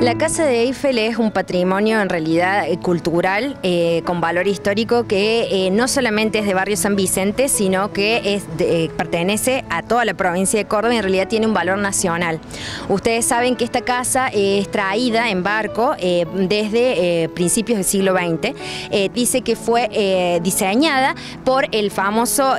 La Casa de Eiffel es un patrimonio en realidad eh, cultural eh, con valor histórico que eh, no solamente es de barrio San Vicente, sino que pertenece a toda la provincia de Córdoba y en realidad tiene un valor nacional. Ustedes saben que esta casa es traída en barco desde principios del siglo XX. dice que fue diseñada por el famoso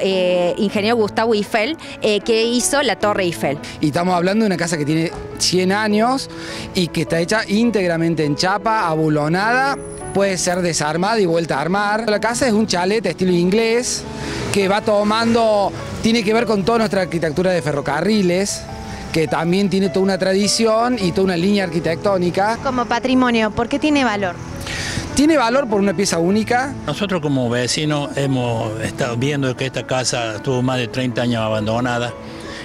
ingeniero Gustavo Eiffel que hizo la Torre Eiffel. Y estamos hablando de una casa que tiene 100 años y que está hecha íntegramente en chapa, abulonada, puede ser desarmada y vuelta a armar. La casa es un chalet estilo inglés que va tomando, tiene que ver con toda nuestra arquitectura de ferrocarriles, que también tiene toda una tradición y toda una línea arquitectónica. Como patrimonio, ¿por qué tiene valor? Tiene valor por una pieza única. Nosotros como vecinos hemos estado viendo que esta casa estuvo más de 30 años abandonada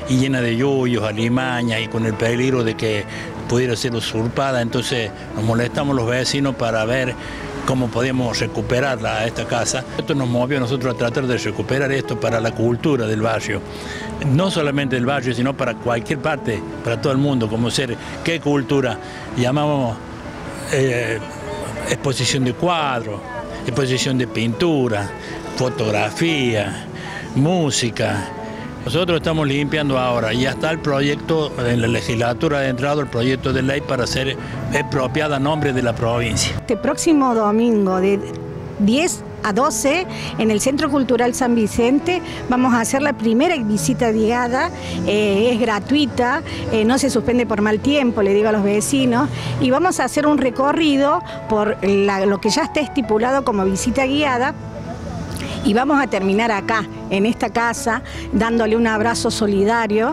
y llena de yuyos, alimañas y con el peligro de que pudiera ser usurpada, entonces nos molestamos los vecinos para ver cómo podíamos recuperarla a esta casa. Esto nos movió a nosotros a tratar de recuperar esto para la cultura del barrio, no solamente del barrio, sino para cualquier parte, para todo el mundo, como ser, ¿qué cultura? Llamamos eh, exposición de cuadros, exposición de pintura, fotografía, música, nosotros estamos limpiando ahora, ya está el proyecto en la legislatura ha entrado el proyecto de ley para ser expropiada a nombre de la provincia. Este próximo domingo de 10 a 12 en el Centro Cultural San Vicente. Vamos a hacer la primera visita guiada, eh, es gratuita, eh, no se suspende por mal tiempo, le digo a los vecinos, y vamos a hacer un recorrido por lo que ya está estipulado como visita guiada y vamos a terminar acá, en esta casa, dándole un abrazo solidario.